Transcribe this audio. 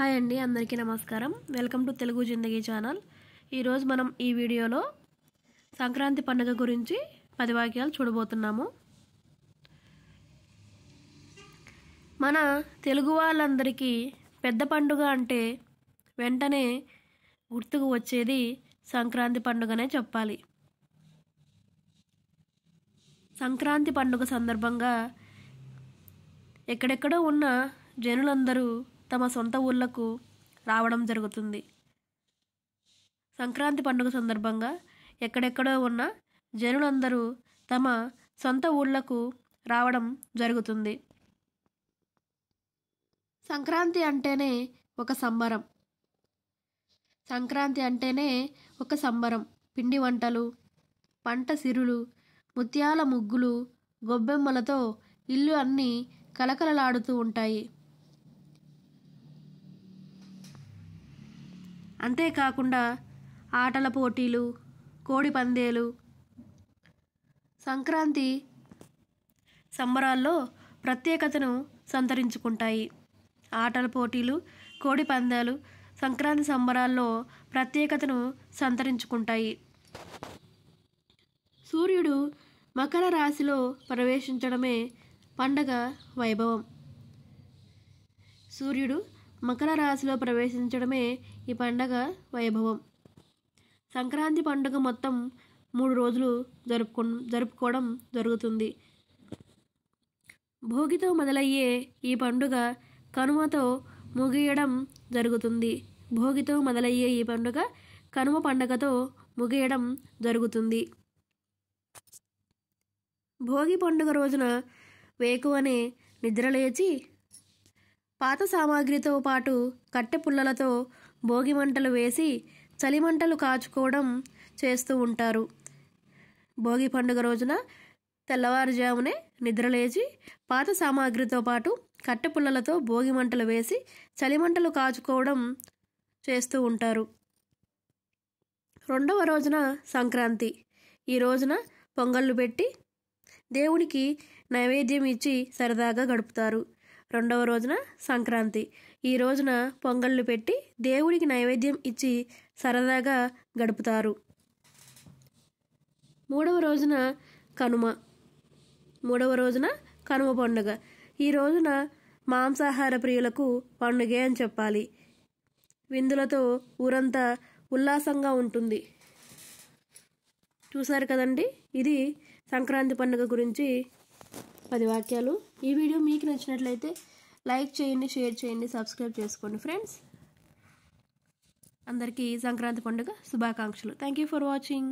Hi అండి అందరికీ నమస్కారం. Welcome to Telugu Zindagi channel. ఈరోజు మనం ఈ వీడియోలో సంక్రాంతి పండుగ గురించి పది వాక్యాలు చూడబోతున్నాము. మన తెలుగు వాళ్ళందరికీ పెద్ద పండుగ అంటే వెంటనే గుర్తుకు వచ్చేది సంక్రాంతి పండుగనే చెప్పాలి. సంక్రాంతి పండుగ సందర్భంగా ఎక్కడెక్కడో ఉన్న జనులందరూ తమ సొంత ఊళ్ళకు రావడం జరుగుతుంది. సంక్రాంతి పండుగ సందర్భంగా ఎక్కడెక్కడో ఉన్న జనులందరూ తమ సొంత ఊళ్ళకు రావడం జరుగుతుంది. సంక్రాంతి అంటేనే ఒక సంబరం. సంక్రాంతి అంటేనే ఒక సంబరం. పిండి వంటలు పంట సిరులు ముత్యాల ముగ్గులు గొబ్బెమ్మలతో ఇల్లు అన్నీ కలకలలాడుతూ ఉంటాయి. అంతేకాకుండా ఆటల పోటీలు కోడి పందేలు సంక్రాంతి సంబరాల్లో ప్రత్యేకతను సంతరించుకుంటాయి. ఆటల పోటీలు కోడి పందాలు సంక్రాంతి సంబరాల్లో ప్రత్యేకతను సంతరించుకుంటాయి. సూర్యుడు మకర రాశిలో ప్రవేశించడమే పండగ వైభవం. సూర్యుడు మకర రాశిలో ప్రవేశించడమే ఈ పండగ వైభవం. సంక్రాంతి పండుగ మొత్తం మూడు రోజులు జరుపుకు జరుపుకోవడం జరుగుతుంది. భోగితో మొదలయ్యే ఈ పండుగ కనుమతో ముగియడం జరుగుతుంది. భోగితో మొదలయ్యే ఈ పండుగ కనుమ పండుగతో ముగియడం జరుగుతుంది. భోగి పండుగ రోజున వేకువనే నిద్రలేచి పాత సామాగ్రితో పాటు కట్టె పుల్లలతో భోగి మంటలు వేసి చలిమంటలు కాచుకోవడం చేస్తూ ఉంటారు. భోగి పండుగ రోజున తెల్లవారుజామునే నిద్రలేచి పాత సామాగ్రితో పాటు కట్టె పుల్లలతో భోగి మంటలు వేసి చలిమంటలు కాచుకోవడం చేస్తూ ఉంటారు. రెండవ రోజున సంక్రాంతి. ఈ రోజున పొంగళ్ళు పెట్టి దేవునికి నైవేద్యం ఇచ్చి సరదాగా గడుపుతారు. రెండవ రోజున సంక్రాంతి. ఈ రోజున పొంగళ్ళు పెట్టి దేవుడికి నైవేద్యం ఇచ్చి సరదాగా గడుపుతారు. మూడవ రోజున కనుమ. మూడవ రోజున కనుమ పండుగ. ఈ రోజున మాంసాహార ప్రియులకు పండుగే అని చెప్పాలి. విందులతో ఊరంతా ఉల్లాసంగా ఉంటుంది. చూశారు కదండి? ఇది సంక్రాంతి పండుగ గురించి పది వాక్యాలు. ఈ వీడియో మీకు నచ్చినట్లయితే లైక్ చేయండి షేర్ చేయండి సబ్స్క్రైబ్ చేసుకోండి ఫ్రెండ్స్. అందరికీ సంక్రాంతి పండుగ శుభాకాంక్షలు. Thank you for watching